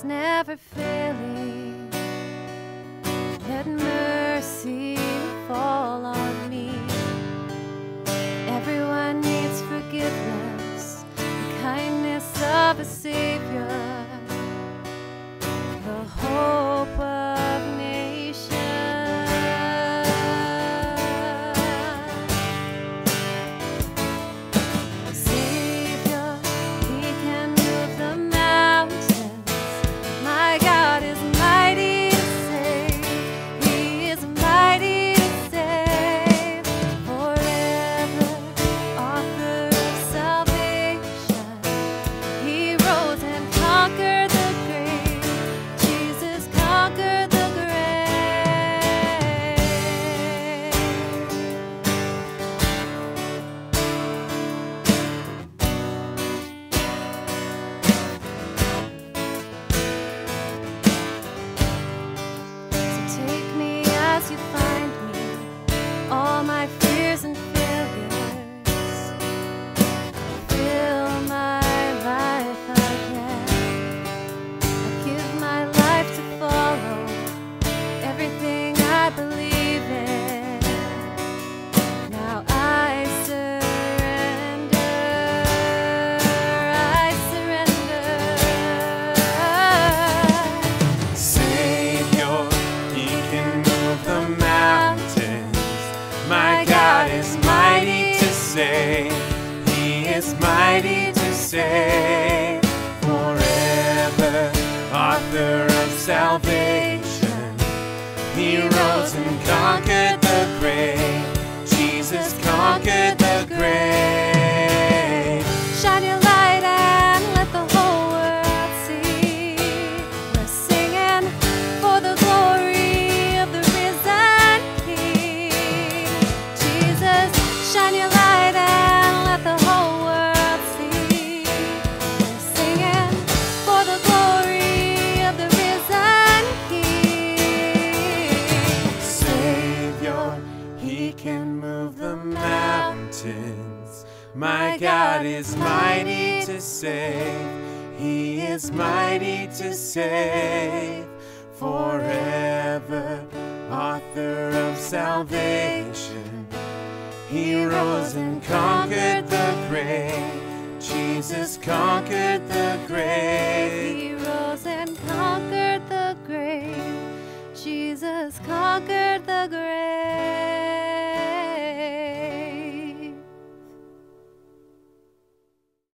is never failing. Let mercy fall on me. Everyone needs forgiveness, the kindness of a Savior, you find me, all my mighty to save. Forever, author of salvation. He rose and conquered He can move the mountains. My God is mighty to save. He is mighty to save forever. Author of salvation. He rose and conquered the grave. Jesus conquered the grave. He rose and conquered the grave. Jesus conquered